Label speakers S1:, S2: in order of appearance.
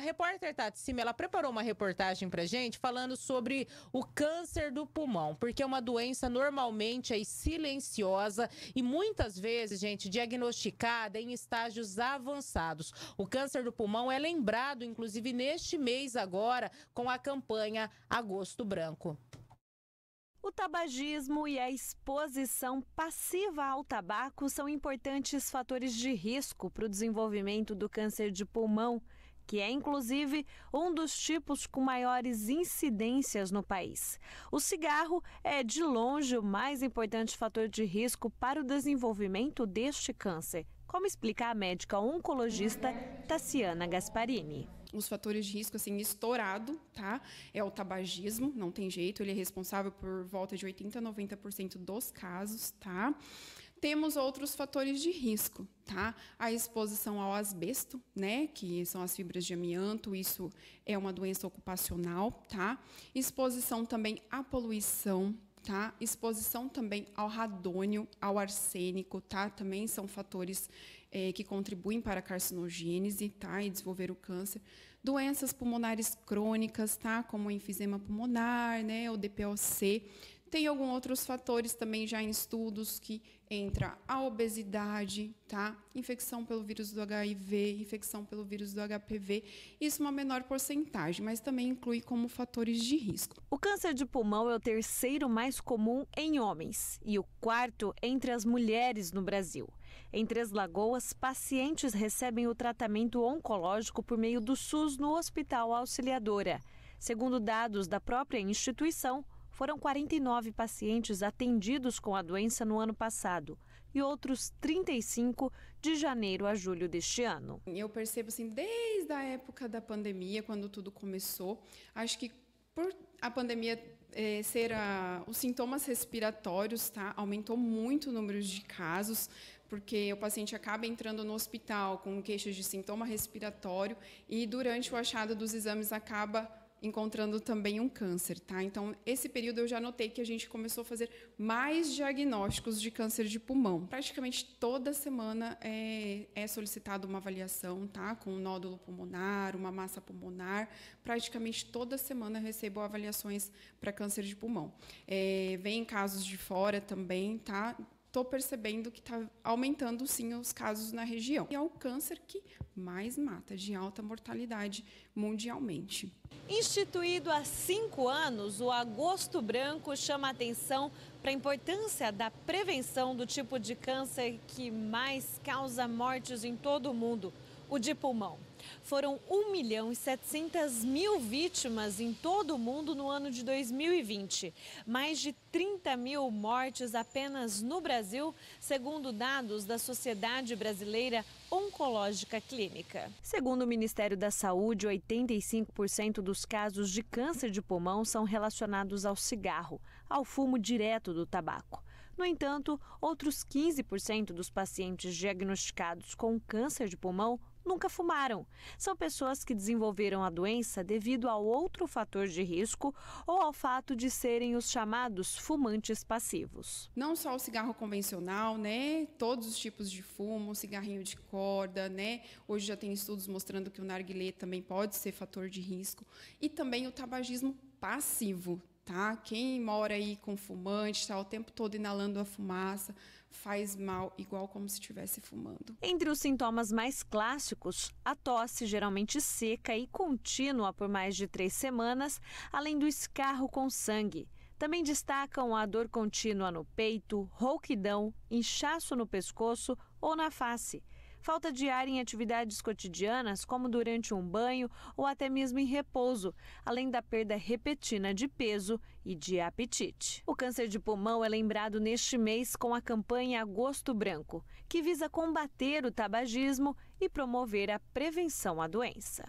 S1: repórter Tati Cima, ela preparou uma reportagem pra gente falando sobre o câncer do pulmão, porque é uma doença normalmente aí silenciosa e muitas vezes, gente, diagnosticada em estágios avançados. O câncer do pulmão é lembrado, inclusive, neste mês agora, com a campanha Agosto Branco.
S2: O tabagismo e a exposição passiva ao tabaco são importantes fatores de risco para o desenvolvimento do câncer de pulmão, que é inclusive um dos tipos com maiores incidências no país. O cigarro é de longe o mais importante fator de risco para o desenvolvimento deste câncer, como explica a médica oncologista Tassiana Gasparini
S3: os fatores de risco assim estourado, tá? É o tabagismo, não tem jeito, ele é responsável por volta de 80 a 90% dos casos, tá? Temos outros fatores de risco, tá? A exposição ao asbesto, né, que são as fibras de amianto, isso é uma doença ocupacional, tá? Exposição também à poluição, tá? Exposição também ao radônio, ao arsênico, tá? Também são fatores é, que contribuem para a carcinogênese, tá? E desenvolver o câncer. Doenças pulmonares crônicas, tá? Como enfisema pulmonar, né? O DPOC. Tem alguns outros fatores também já em estudos que entra a obesidade, tá? Infecção pelo vírus do HIV, infecção pelo vírus do HPV. Isso é uma menor porcentagem, mas também inclui como fatores de risco.
S2: O câncer de pulmão é o terceiro mais comum em homens e o quarto entre as mulheres no Brasil. Em Três Lagoas, pacientes recebem o tratamento oncológico por meio do SUS no Hospital Auxiliadora. Segundo dados da própria instituição, foram 49 pacientes atendidos com a doença no ano passado e outros 35 de janeiro a julho deste ano.
S3: Eu percebo assim, desde a época da pandemia, quando tudo começou, acho que por a pandemia é, ser a, os sintomas respiratórios, tá, aumentou muito o número de casos, porque o paciente acaba entrando no hospital com queixas de sintoma respiratório e durante o achado dos exames acaba encontrando também um câncer, tá? Então, esse período eu já notei que a gente começou a fazer mais diagnósticos de câncer de pulmão. Praticamente toda semana é, é solicitado uma avaliação, tá? Com um nódulo pulmonar, uma massa pulmonar. Praticamente toda semana eu recebo avaliações para câncer de pulmão. É, vem casos de fora também, tá? Estou percebendo que está aumentando sim os casos na região. E é o câncer que mais mata, de alta mortalidade mundialmente.
S2: Instituído há cinco anos, o Agosto Branco chama atenção para a importância da prevenção do tipo de câncer que mais causa mortes em todo o mundo, o de pulmão. Foram 1 milhão e 700 mil vítimas em todo o mundo no ano de 2020. Mais de 30 mil mortes apenas no Brasil, segundo dados da Sociedade Brasileira Oncológica Clínica. Segundo o Ministério da Saúde, 85% dos casos de câncer de pulmão são relacionados ao cigarro, ao fumo direto do tabaco. No entanto, outros 15% dos pacientes diagnosticados com câncer de pulmão nunca fumaram. São pessoas que desenvolveram a doença devido a outro fator de risco ou ao fato de serem os chamados fumantes passivos.
S3: Não só o cigarro convencional, né? Todos os tipos de fumo, cigarrinho de corda, né? Hoje já tem estudos mostrando que o narguilé também pode ser fator de risco e também o tabagismo passivo, tá? Quem mora aí com fumante, está o tempo todo inalando a fumaça, faz mal igual como se estivesse fumando.
S2: Entre os sintomas mais clássicos, a tosse geralmente seca e contínua por mais de três semanas, além do escarro com sangue. Também destacam a dor contínua no peito, rouquidão, inchaço no pescoço ou na face falta de ar em atividades cotidianas, como durante um banho ou até mesmo em repouso, além da perda repentina de peso e de apetite. O câncer de pulmão é lembrado neste mês com a campanha Agosto Branco, que visa combater o tabagismo e promover a prevenção à doença.